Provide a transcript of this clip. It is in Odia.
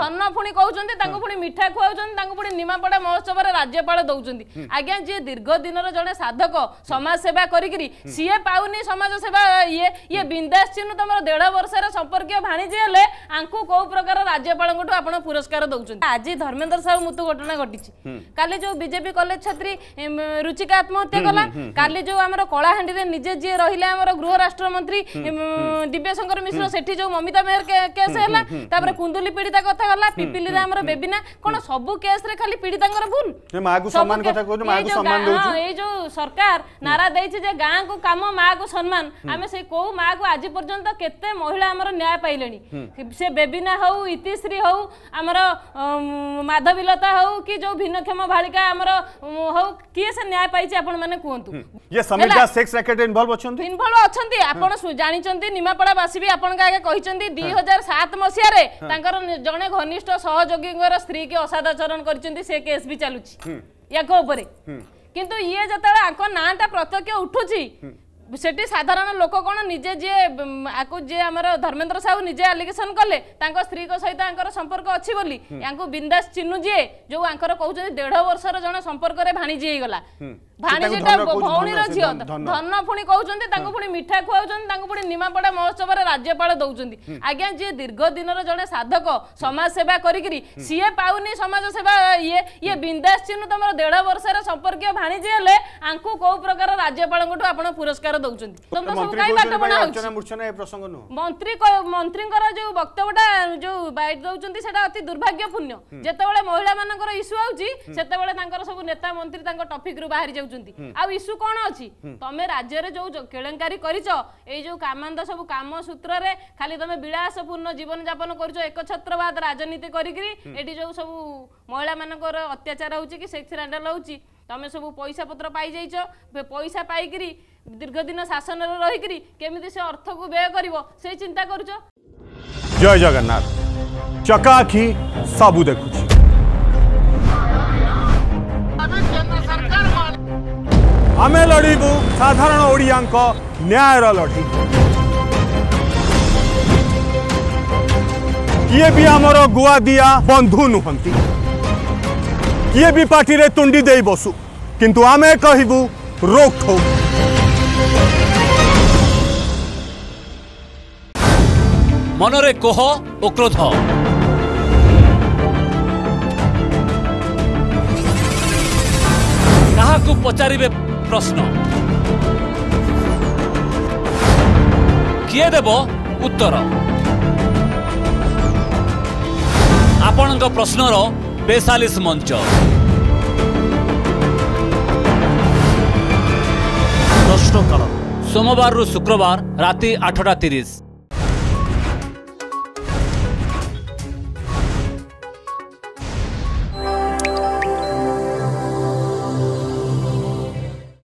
ଧନ ପୁଣି କହୁଛନ୍ତି ତାଙ୍କୁ ପୁଣି ମିଠା ଖୁଆଉଛନ୍ତି ତାଙ୍କୁ ପୁଣି ନିମାପଡ଼ା ମହୋତ୍ସବରେ ରାଜ୍ୟପାଳ ଦଉଛନ୍ତି। ଆଜ୍ଞା ଯିଏ ଦୀର୍ଘ ଦିନର ଜଣେ ସାଧକ ସମାଜ ସେବା କରିକିରି ସିଏ ପାଉନି ସମାଜ ସେବା ଇଏ ଇଏ ବିନ୍ଦାସ ଚିହ୍ନୁ ତମର ଦେଢ ବର୍ଷର ସମ୍ପର୍କୀୟ ଭାଣିଜୀ ହେଲେ ଆଙ୍କୁ କୋଉ ପ୍ରକାର ରାଜ୍ୟପାଳଙ୍କଠୁ ଆପଣ ପୁରସ୍କାର ଦଉଛନ୍ତି? ଆଜି ଧର୍ମେନ୍ଦ୍ର ସାହୁ ମୃତ୍ୟୁ ଘଟଣା ଘଟିଛି। କାଲି ଯୋଉ ବିଜେପି କଲେଜ ଛାତ୍ରୀ ରୁଚିକା ଆତ୍ମହତ୍ୟା କଲା କାଲି ଯୋଉ ଆମର କଳାହାଣ୍ଡିରେ ନିଜେ ଯିଏ ରହିଲେ ଆମର ଗୃହ ରାଷ୍ଟ୍ରମନ୍ତ୍ରୀ ଦିବ୍ୟଶଙ୍କର ମିଶ୍ର ସେଠି ଯୋଉ ମମିତା ମେହର କେସ୍ ହେଲା ତାପରେ କୁନ୍ଦୁଲି ପୀଡ଼ିତା କଥା কথা গলা পিপিলিরে আমার বেবিনা কোন সবু কেসরে খালি পীড়িতাঙ্কর ভুল মাকু সম্মান কথা কইছো মাকু সম্মান দউছো এই যে সরকার নারা দেইছে যে গাঁ কু কাম মা কু সম্মান আমি সেই কো মা কু আজি পর্যন্ত কেতে মহিলা আমার ন্যায় পাইলেনি সে বেবিনা হউ ইতিশ্রী হউ আমার মাধবীলতা হউ কি যে ভিন্নক্ষম ভালিকা আমার হউ কি সে ন্যায় পাইছে আপন মানে কুহন্তু ये समीक्षा सेक्स रैकेट इन्वॉल्व अछंती इन्वॉल्व अछंती आपण जानिचंती निमापड़ा बासी भी आपण का 2007 मसिया रे तांकर ତାଙ୍କର ଜଣେ ଘନିଷ୍ଠ ସହଯୋଗୀଙ୍କର ସ୍ତ୍ରୀ କି ଅସଦାଚରଣ କରିଛନ୍ତି ସେ କେସ୍ ବି ଚାଲୁଛି। ୟାଙ୍କ ଉପରେ। କିନ୍ତୁ ଇଏ ଯେତେବେଳେ ଆଙ୍କ ନାଁଟା ପ୍ରତ୍ୟକ୍ଷ ଉଠୁଛି ସେଠି ସାଧାରଣ ଲୋକ କଣ ନିଜେ ଯିଏ ଆକୁ ଯିଏ ଆମର ଧର୍ମେନ୍ଦ୍ର ସାହୁ ନିଜେ ଆଲିଗେସନ କଲେ ତାଙ୍କ ସ୍ତ୍ରୀଙ୍କ ସହିତ ଆଙ୍କର ସମ୍ପର୍କ ଅଛି ବୋଲି ୟାଙ୍କୁ ବିନ୍ଦାସ ଚିହ୍ନୁ ଯିଏ ଯୋଉ ଭାଣିଜିଟା ଭଉଣୀର ଝିଅ ଧନ, ପୁଣି କହୁଛନ୍ତି ତାଙ୍କୁ ପୁଣି ମିଠା ଖୁଆଉଛନ୍ତି ତାଙ୍କୁ ପୁଣି ନିମାପଡ଼ା ମହୋତ୍ସବରେ ରାଜ୍ୟପାଳ ଦଉଛନ୍ତି। ଆଜ୍ଞା ଯିଏ ଦୀର୍ଘ ଦିନର ଜଣେ ସାଧକ ସମାଜ ସେବା କରିକିରି ସିଏ ପାଉନି ସମାଜ ସେବା ଇଏ ଇଏ ବିନ୍ଦାସ ଚିହ୍ନୁ ତମର ଦେଢ ବର୍ଷର ସମ୍ପର୍କୀୟ ଭାଣିଜି ହେଲେ ଆଙ୍କୁ କୋଉ ପ୍ରକାର ରାଜ୍ୟପାଳଙ୍କଠୁ ଆପଣ ପୁରସ୍କାର ଦଉଛନ୍ତି? ତମେ ତ ସବୁ ମନ୍ତ୍ରୀ କାଇଁ ବାଟ କହୁଛନ୍ତି ଭାଇ ବଣା ହଉଛି? ଅର୍ଚ୍ଚନା ମୂର୍ଚ୍ଛନା ଏ ପ୍ରସଙ୍ଗ ନୁହଁ। ମନ୍ତ୍ରୀ କ- ମନ୍ତ୍ରୀଙ୍କର ଯୋଉ ବକ୍ତବ୍ୟଟା ଯୋଉ ବାଇଟ ଦଉଛନ୍ତି ସେଟା ଅତି ଦୁର୍ଭାଗ୍ୟପୂର୍ଣ୍ଣ। ଯେତେବେଳେ ମହିଳା ମାନଙ୍କର ଇସ୍ୟୁ ଆଉଛି ସେତେବେଳେ ତାଙ୍କର ସବୁ ନେତା ମନ୍ତ୍ରୀ ତାଙ୍କ ଟପିକ ରୁ ବାହାରି ଯାଉଛନ୍ତି। ଆଉ ଇସ୍ୟୁ କଣ ଅଛି? ତମେ ରାଜ୍ୟରେ ଯୋଉ ଯୋ- କେଳେଙ୍କାରୀ କରିଛ ଏଇ ଯୋଉ କାମାନ୍ଦ ସବୁ କାମ ସୂତ୍ରରେ ଖାଲି ତମେ ବିଳାସପୂର୍ଣ୍ଣ ଜୀବନ ଯାପନ କରୁଛ ଏକଛତ୍ରବାଦ ରାଜନୀତି କରିକିରି ଏଠି ଯୋଉ ସବୁ ମହିଳା ମାନଙ୍କର ଅତ୍ୟାଚାର ହଉଛି କି ସେକ୍ସ ସ୍କାଣ୍ଡାଲ ହଉଛି ତମେ ସବୁ ପଇସା ପତ୍ର ପାଇଯାଇଛ ବେ- ପଇସା ପାଇକିରି ଦୀର୍ଘ ଦିନ ଶାସନରେ ରହିକିରି କେମିତି ସେ ଅର୍ଥକୁ ବ୍ୟୟ କରିବ ସେଇ ଚିନ୍ତା କରୁଛ? ଜୟ ଜଗନ୍ନାଥ। ଚକା ଆଖି ସବୁ ଦେଖୁଛି। ଆମେ ଲଢ଼ିବୁ ସାଧାରଣ ଓଡ଼ିଆଙ୍କ ନ୍ୟାୟର ଲଢ଼େଇ। କିଏ ବି ଆମର ଗୁଆଦିଆ ବନ୍ଧୁ ନୁହନ୍ତି। କିଏ ବି ପାଟିରେ ତୁଣ୍ଡି ଦେଇ ବସୁ। କିନ୍ତୁ ଆମେ କହିବୁ ରୋକଠୋକ ମନରେ କୋହ ଓ କ୍ରୋଧ। କାହାକୁ ପଚାରିବେ ପ୍ରଶ୍ନ କିଏ ଦେବ ଉତ୍ତର ଆପଣଙ୍କ ପ୍ରଶ୍ନର ବେସାଲିସ ମଞ୍ଚ। ପ୍ରଶ୍ନକାଳ ସୋମବାରରୁ ଶୁକ୍ରବାର ରାତି ଆଠଟା ତିରିଶ।